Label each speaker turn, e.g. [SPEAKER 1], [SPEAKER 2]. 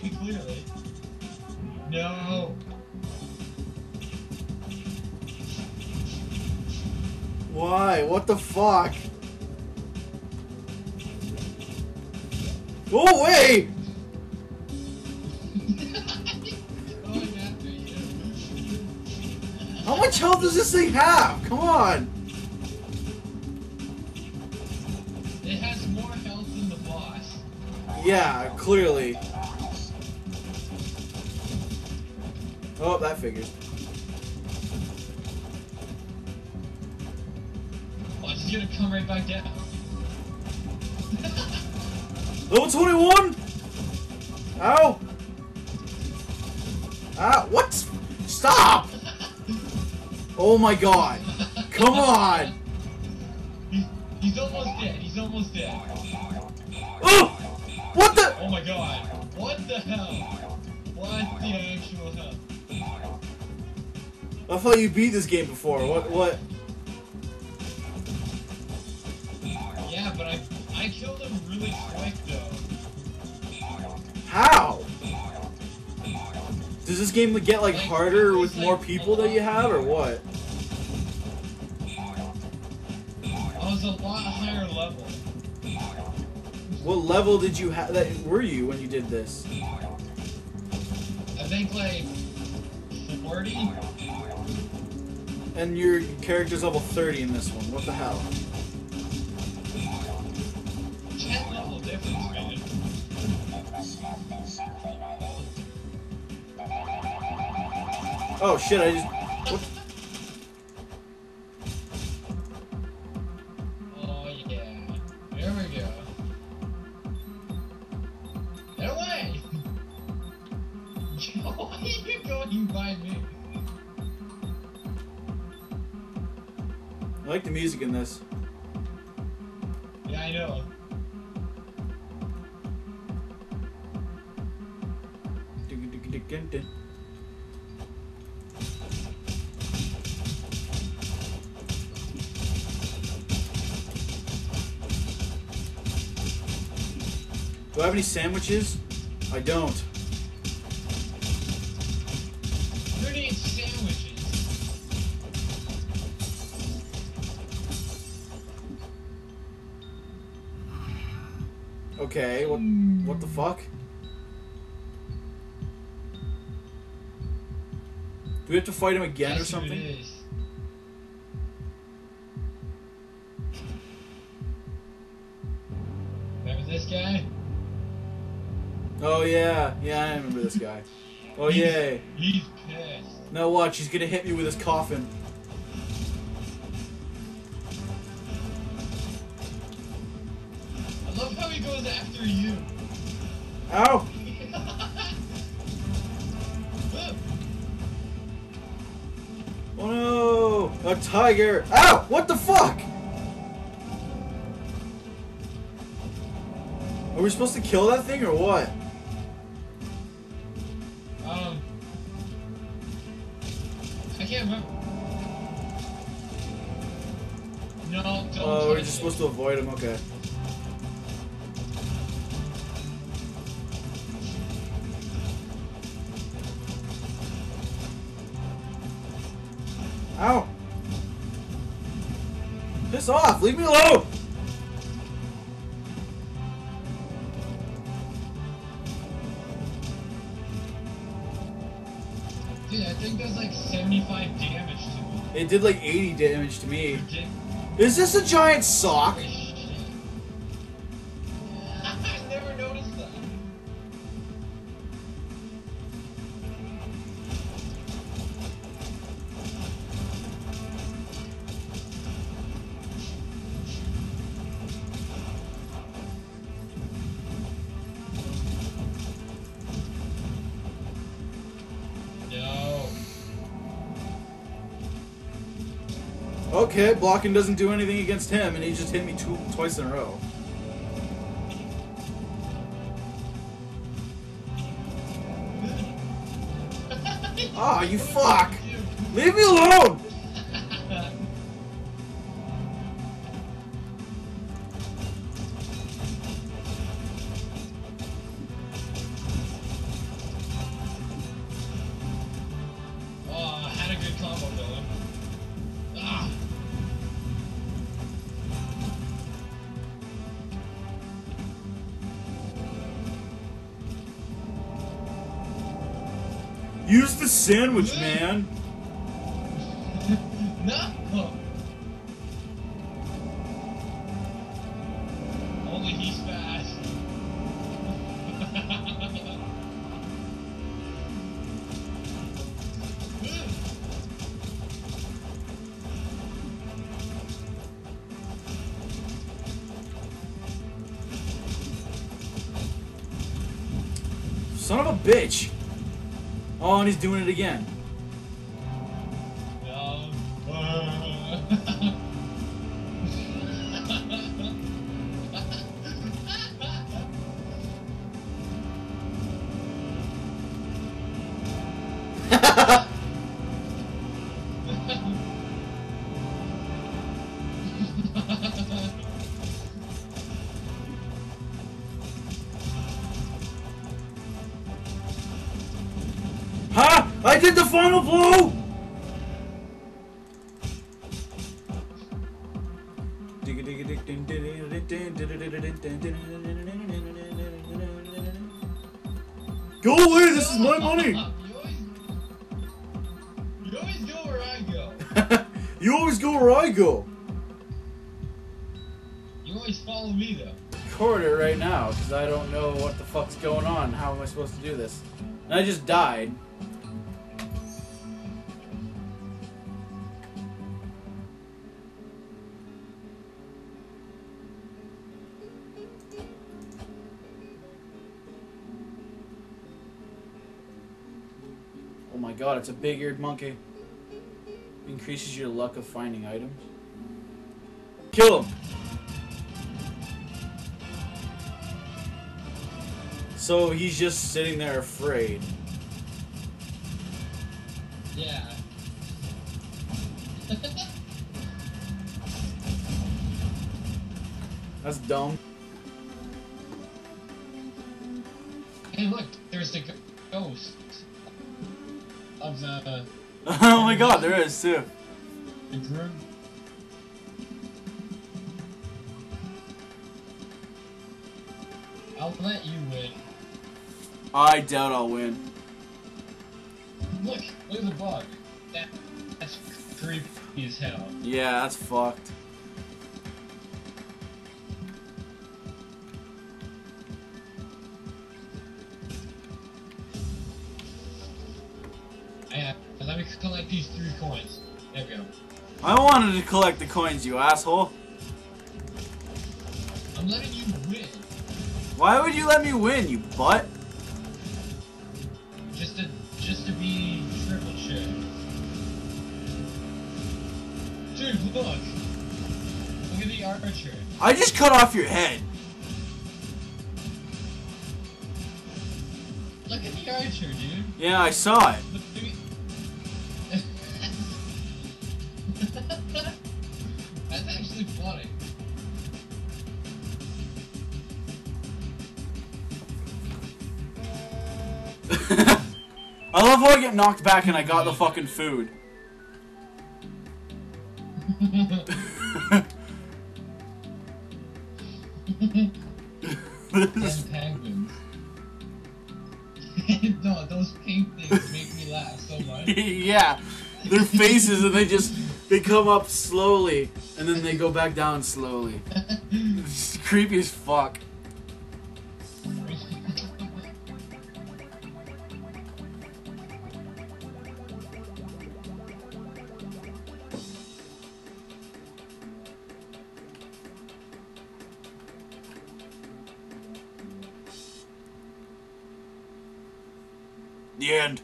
[SPEAKER 1] Clearly. No.
[SPEAKER 2] Why? What the fuck? Oh, Go away!
[SPEAKER 1] After you.
[SPEAKER 2] How much health does this thing have? Come on!
[SPEAKER 1] It has more health than the boss.
[SPEAKER 2] Yeah, clearly. Oh, that figures.
[SPEAKER 1] Oh, he's gonna come right back down.
[SPEAKER 2] Level 21! Ow! Ah, what? Stop! Oh my god. Come on!
[SPEAKER 1] He's, he's almost dead. He's almost dead.
[SPEAKER 2] Oh! What the?
[SPEAKER 1] Oh my god. What the hell? What the actual hell?
[SPEAKER 2] I thought you beat this game before. What? What?
[SPEAKER 1] Yeah, but I I killed him really quick though.
[SPEAKER 2] How? Does this game get like harder with more people that you have, or what?
[SPEAKER 1] I was a lot higher level.
[SPEAKER 2] What level did you have? That were you when you did this?
[SPEAKER 1] I think like 40.
[SPEAKER 2] And your character's level 30 in this one. What the hell?
[SPEAKER 1] 10 level difference.
[SPEAKER 2] Oh shit! I just. What?
[SPEAKER 1] Oh yeah. There we go. Get away! Why are you going by me?
[SPEAKER 2] I like the music in this.
[SPEAKER 1] Yeah, I know.
[SPEAKER 2] Do I have any sandwiches? I don't. Okay. What? What the fuck? Do we have to fight him again or
[SPEAKER 1] Guess who it
[SPEAKER 2] something?
[SPEAKER 1] Remember this guy?
[SPEAKER 2] Oh yeah, yeah, I remember this guy. Oh
[SPEAKER 1] He's-
[SPEAKER 2] yay!
[SPEAKER 1] He's pissed.
[SPEAKER 2] Now watch, he's gonna hit me with his coffin.
[SPEAKER 1] Goes after you.
[SPEAKER 2] Ow! Oh no! A tiger! Ow! What the fuck? Are we supposed to kill that thing or what?
[SPEAKER 1] um, I can't remember. No, don't.
[SPEAKER 2] Oh, we're just
[SPEAKER 1] it.
[SPEAKER 2] supposed to avoid him. Okay. Ow! Piss off! Leave me alone!
[SPEAKER 1] Dude, that thing does like 75 damage to me.
[SPEAKER 2] It did like 80 damage to me. Is this a giant sock? Okay, blocking doesn't do anything against him, and he just hit me two, twice in a row. Ah, you fuck! Leave me alone! Use the sandwich, man.
[SPEAKER 1] No! Only he's fast.
[SPEAKER 2] Son of a bitch. Oh, and he's doing it again. I did the final blow! Go away! This is my money!
[SPEAKER 1] You always, go where I go.
[SPEAKER 2] you always go where I go.
[SPEAKER 1] You always follow me though.
[SPEAKER 2] Record it right now, because I don't know what the fuck's going on. How am I supposed to do this? And I just died. God, it's a big eared monkey. Increases your luck of finding items. Kill him! So he's just sitting there afraid.
[SPEAKER 1] Yeah.
[SPEAKER 2] That's dumb.
[SPEAKER 1] hey, look, there's the ghost of the
[SPEAKER 2] oh my god, there is too.
[SPEAKER 1] the groom. I'll let you win.
[SPEAKER 2] I doubt I'll win.
[SPEAKER 1] Look, look at the bug. That, that's creepy as hell.
[SPEAKER 2] Yeah, that's fucked.
[SPEAKER 1] Yeah, let me collect these three coins. There we go.
[SPEAKER 2] I wanted to collect the coins, you asshole.
[SPEAKER 1] I'm letting you win.
[SPEAKER 2] Why would you let me win, you butt?
[SPEAKER 1] Just to just to be triple check. Dude, look. Look at the archer.
[SPEAKER 2] I just cut off your head.
[SPEAKER 1] Look at the archer, dude.
[SPEAKER 2] Yeah, I saw it. I love how I get knocked back and I got the fucking food. This
[SPEAKER 1] penguins. no, those pink things make me laugh so much.
[SPEAKER 2] yeah, their faces and they just they come up slowly and then they go back down slowly. It's creepy as fuck. The end.